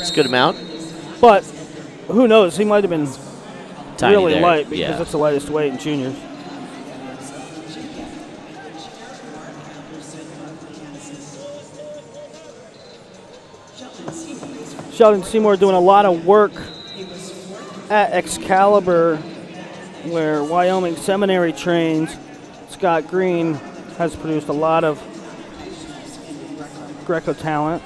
It's a good amount. But who knows? He might have been Tiny really there. light because yeah. that's the lightest weight in juniors. Sheldon Seymour doing a lot of work at Excalibur, where Wyoming Seminary trains. Scott Green has produced a lot of Greco talent.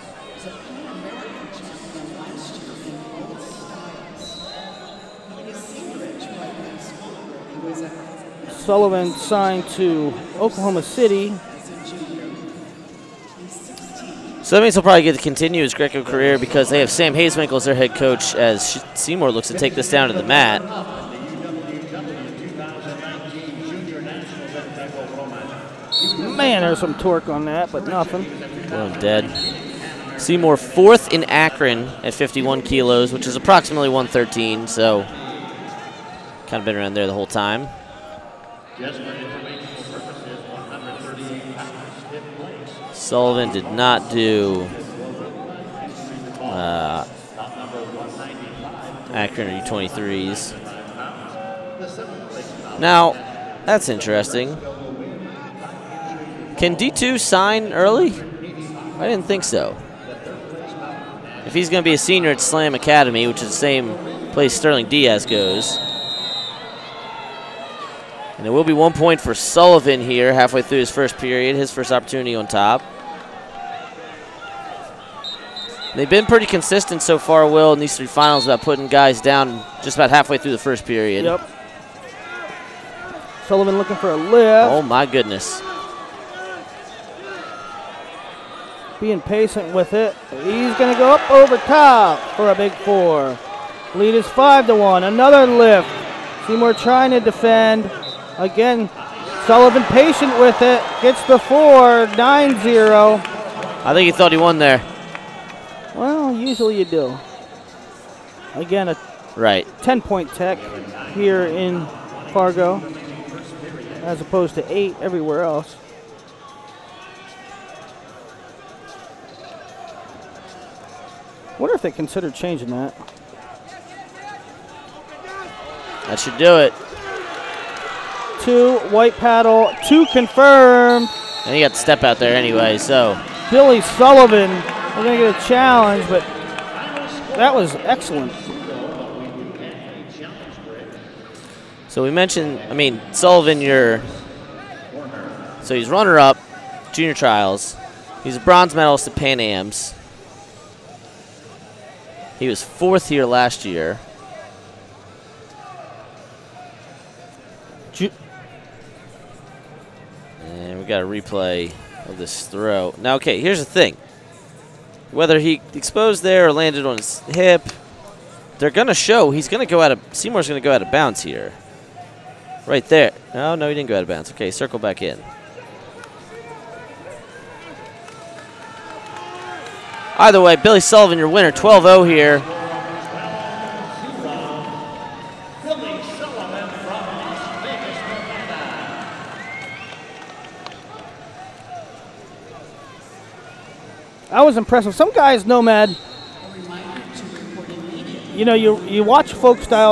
Sullivan signed to Oklahoma City. So that means he'll probably get to continue his Greco career because they have Sam Hazewinkel as their head coach as Seymour looks to take this down to the mat. Man, there's some torque on that, but nothing. Boom, dead. Seymour fourth in Akron at 51 kilos, which is approximately 113, so kind of been around there the whole time. Sullivan did not do uh, Akron U23s. Now, that's interesting. Can D2 sign early? I didn't think so. If he's going to be a senior at Slam Academy, which is the same place Sterling Diaz goes. And there will be one point for Sullivan here halfway through his first period, his first opportunity on top. They've been pretty consistent so far, Will, in these three finals about putting guys down just about halfway through the first period. Yep. Sullivan looking for a lift. Oh, my goodness. Being patient with it. He's going to go up over top for a big four. Lead is five to one. Another lift. Seymour trying to defend. Again, Sullivan patient with it. Gets the four. 9 0. I think he thought he won there. Well, usually you do. Again, a Right. 10 point tech here in Fargo as opposed to 8 everywhere else. Wonder if they considered changing that. That should do it. Two white paddle, two confirmed. And he got the step out there anyway, so Billy Sullivan, we're going to get a challenge, but that was excellent. so we mentioned I mean Sullivan your so he's runner up junior trials. He's a bronze medalist at Pan Am's. He was fourth here last year. And we got a replay of this throw. Now, okay, here's the thing. Whether he exposed there or landed on his hip, they're going to show he's going to go out of, Seymour's going to go out of bounds here. Right there. No, no, he didn't go out of bounds. Okay, circle back in. Either way, Billy Sullivan, your winner, 12 0 here. I was impressed some guys, Nomad. You know, you you watch folk style